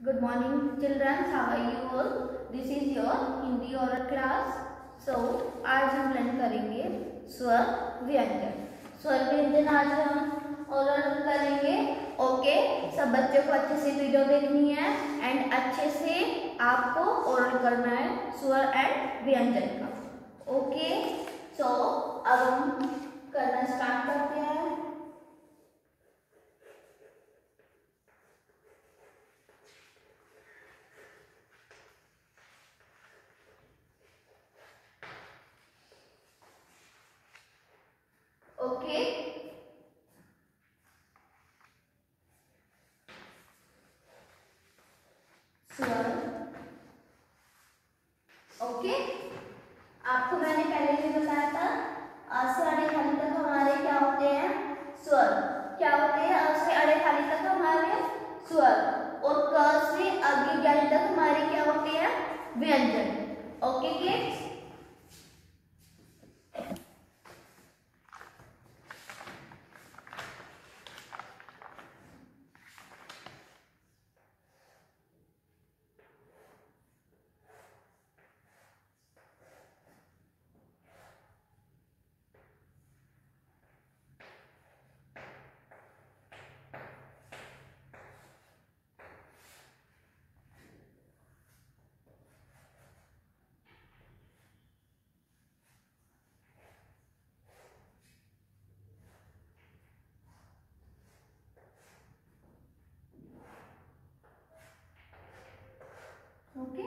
Good morning children, how are you all? This is your Hindi oral class. So आज हम learn करेंगे स्वर व्यंजन। स्वर व्यंजन आज हम ओरल करेंगे। ओके सब बच्चों को अच्छे से वीडियो देखनी है एंड अच्छे से आपको ओरल करना है स्वर एंड व्यंजन का। ओके सो अब हम करना स्टार्ट करते हैं ओके स्वर ओके आपको मैंने पहले भी बताया था आ से अड़े खाली तक हमारे क्या होते हैं स्वर क्या होते हैं आ से अड़े खाली तक हमारे स्वर और क से आगे ग्यारह तक हमारे क्या होते हैं व्यंजन ओके किड्स ओके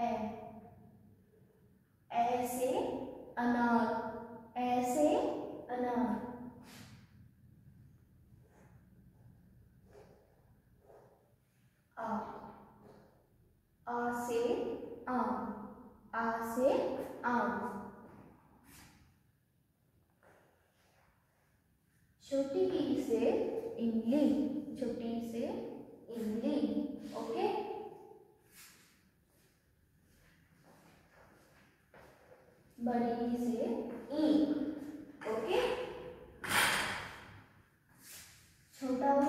ए ऐसे अनार ऐसे अनार। un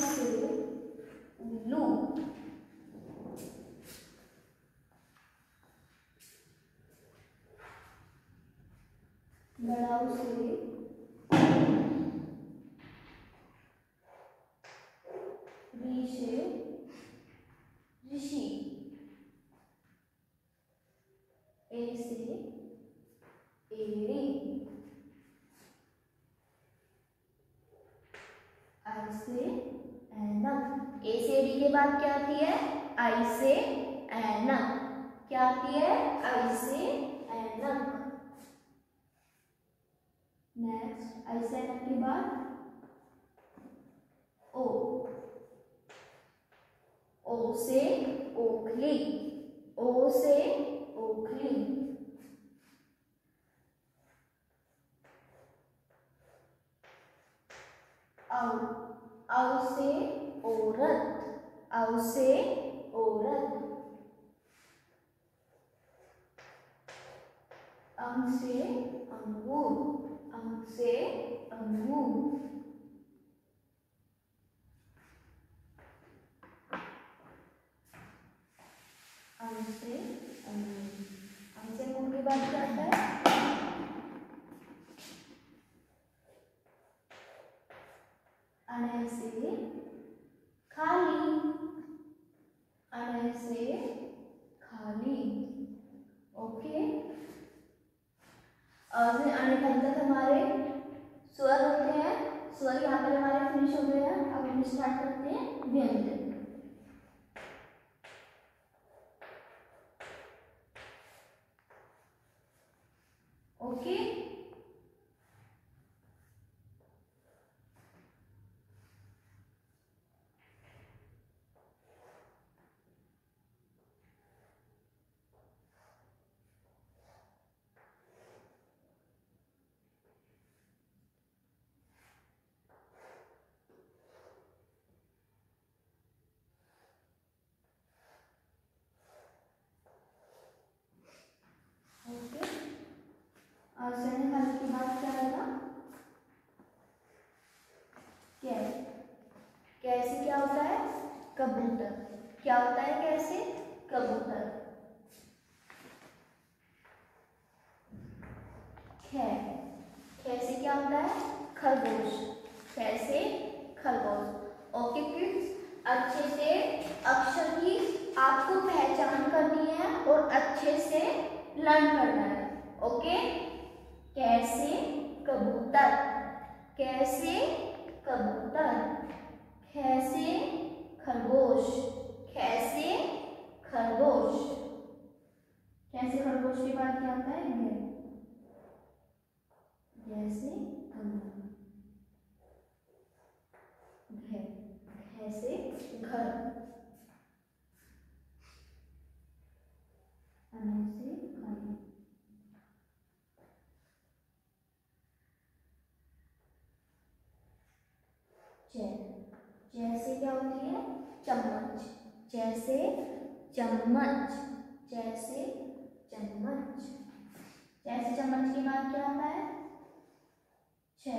ou long नेक्स्ट आई से ऐनक के बाद ओ। ओ से ओखली। ओ से ओखली। औ औ से औरत। औ से औरत। अंग से अंगूर। अंग से खे कैसे क्या होता है? खरगोश। कैसे? खरगोश। ओके किड्स अच्छे से अक्षर की आपको पहचान करनी है और अच्छे से लर्न करना है। ओके कैसे? कबूतर। कैसे? कबूतर। कैसे? खरगोश। कैसे? खरगोश। कैसे खरगोश के बाद क्या होता है? घे जैसे घे घे घर। जैसे क्या होती है? चम्मच। जैसे चम्मच। जैसे चम्मच। जैसे चम्मच के बाद क्या आता है? छ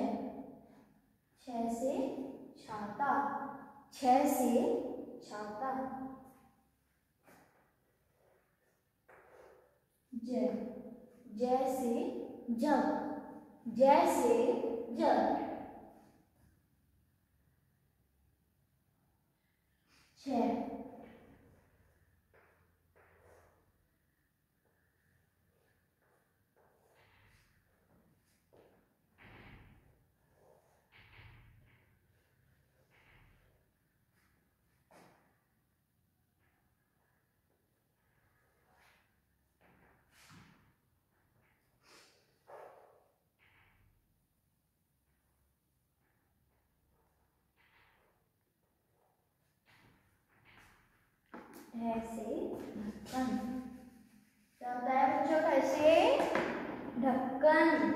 छ से छाता। छ से छाता। ज। जैसे जग। जैसे जग। छः ढक्कन। है बच्चों कैसे ढक्कन।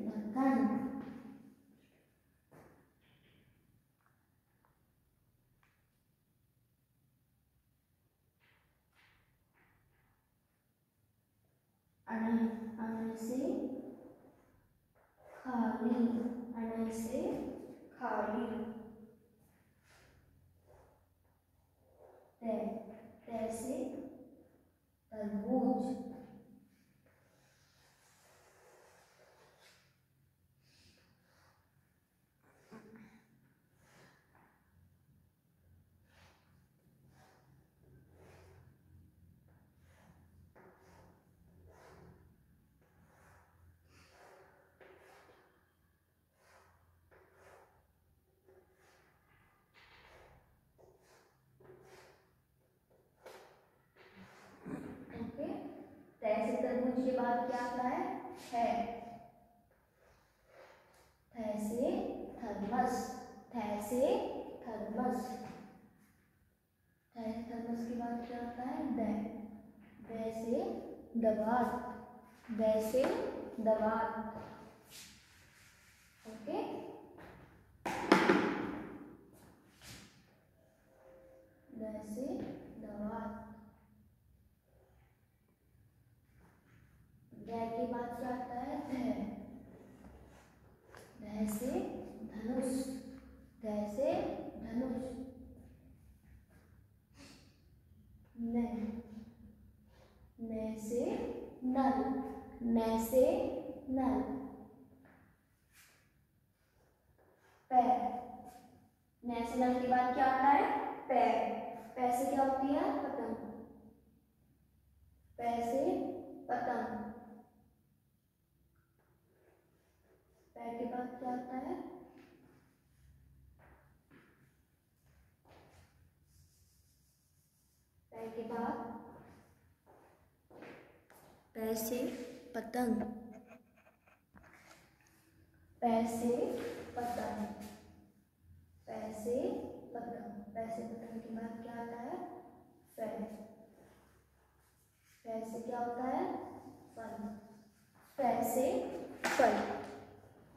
ढक्कन से खाली। से खाली तैसे तरबूज के बाद क्या आता है? है। थैसे थर्मस। थैसे थर्मस। थैसे थर्मस के बाद क्या आता है? दै वैसे दवात वैसे दवात ओके वैसे दवात जय के बाद क्या आता है। धै धै से धनुष। धै से धनुष। से नल। से नल। पैर। से नल के बाद क्या आता है? पैर। क्या होती है? पतंग। पैर से पतंग। पैर के बाद क्या आता है? पैर के बाद? पैसे पतंग। पैसे पतंग। पैसे पतंग। पैसे पतंग के बाद क्या आता है? फैल। पैसे क्या होता है? फल। पैसे फल।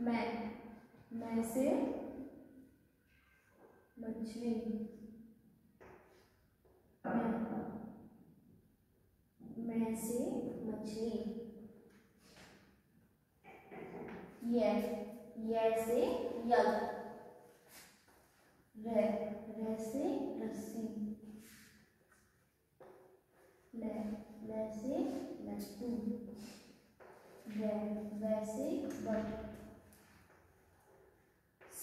मैं मैं से मछली। मैं से मछली। ये ये से यल रह रह से रस्सी। ले ले से लट्टू वै वैसे बट।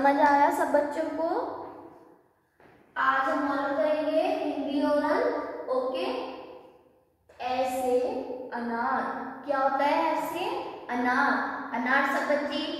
समझ आया सब बच्चों को। आज हम मॉडल करेंगे हिंदी ओरल। ओके? ऐसे, अनार। क्या होता है ऐसे? अनार। अनार सब बच्चे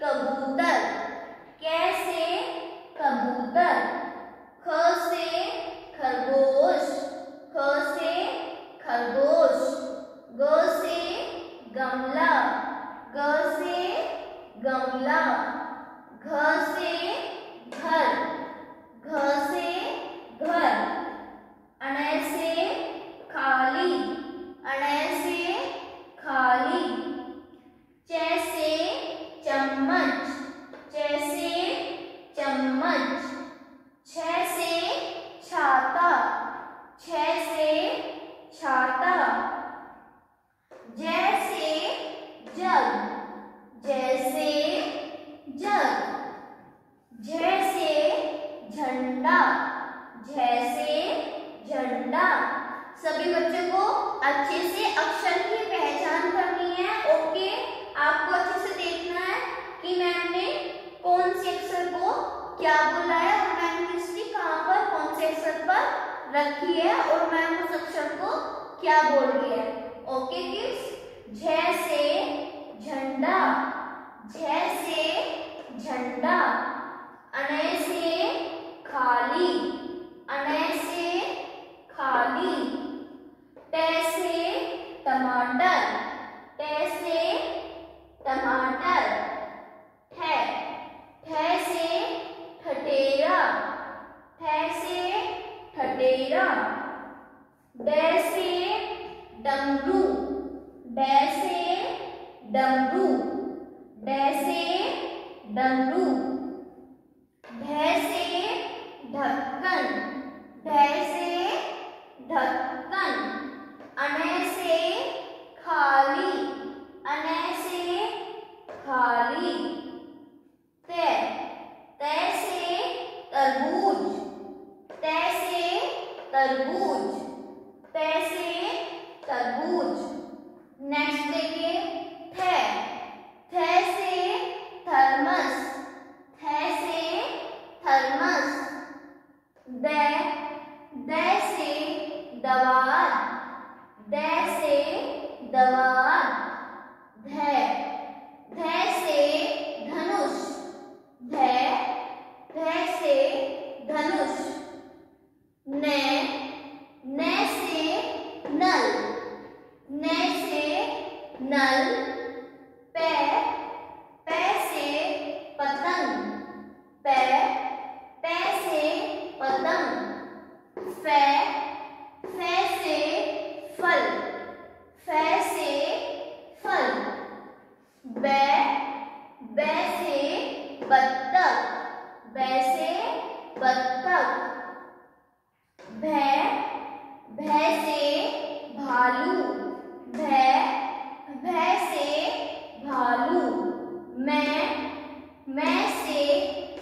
更孤单。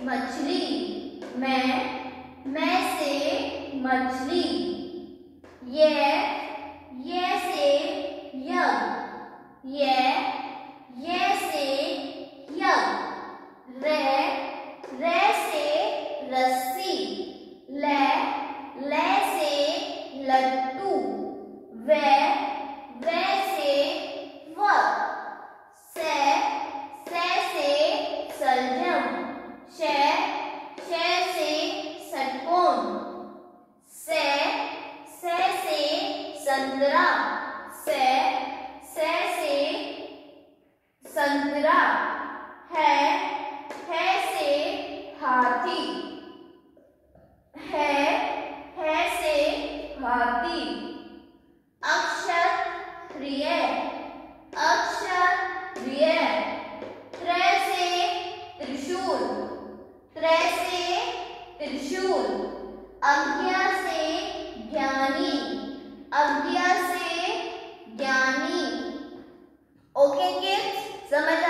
मछली। मैं मैं से मछली। ये ये से यज्ञ। ये संतरा से से से संतरा है। Samba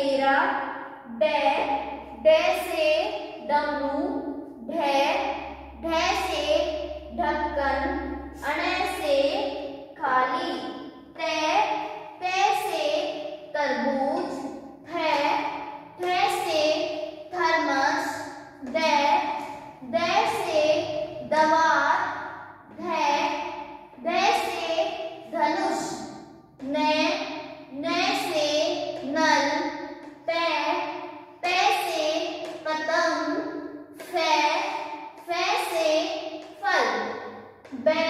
तेरह डे डे से डमरू ढे ढे से ढक्कन अने से खाली, ते तय से तरबूज Ven.